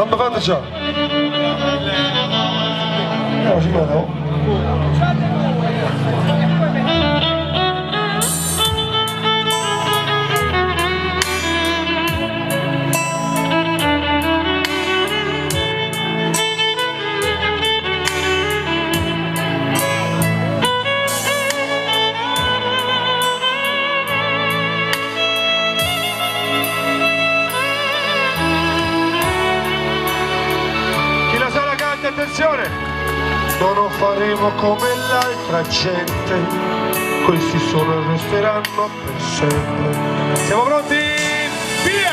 Non mi Non lo faremo come l'altra gente, questi sono e resteranno per sempre. Siamo pronti? Via!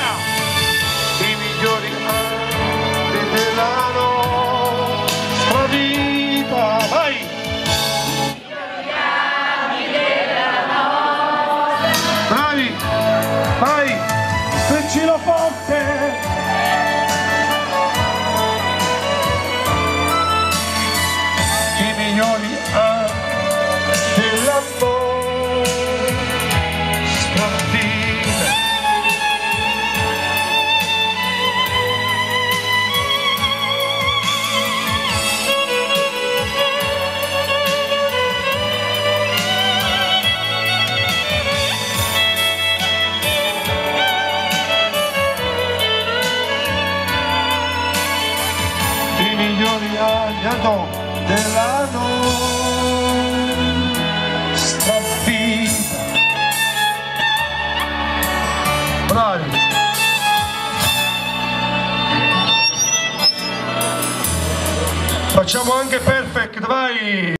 Migliori anni andò della nostra vita. Facciamo anche perfect, vai!